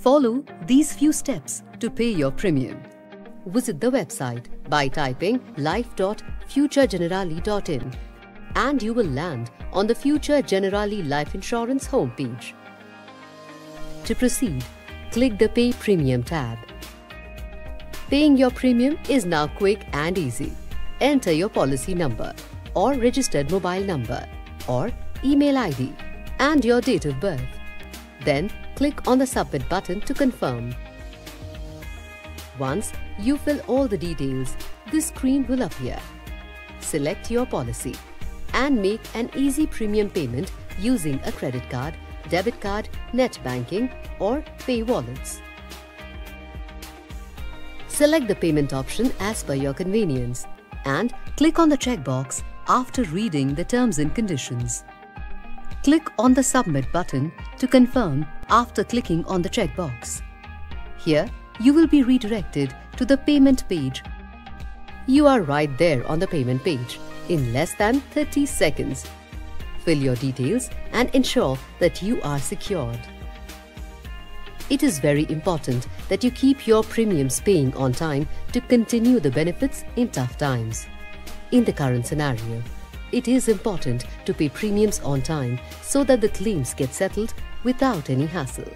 Follow these few steps to pay your premium. Visit the website by typing life.futuregenerali.in and you will land on the Future Generali Life Insurance homepage. To proceed, click the Pay Premium tab. Paying your premium is now quick and easy. Enter your policy number or registered mobile number or email ID and your date of birth. Then click on the Submit button to confirm. Once you fill all the details, this screen will appear. Select your policy and make an easy premium payment using a credit card, debit card, net banking or pay wallets. Select the payment option as per your convenience and click on the checkbox after reading the terms and conditions. Click on the Submit button to confirm after clicking on the checkbox. Here, you will be redirected to the payment page. You are right there on the payment page in less than 30 seconds. Fill your details and ensure that you are secured. It is very important that you keep your premiums paying on time to continue the benefits in tough times. In the current scenario, it is important to pay premiums on time so that the claims get settled without any hassle.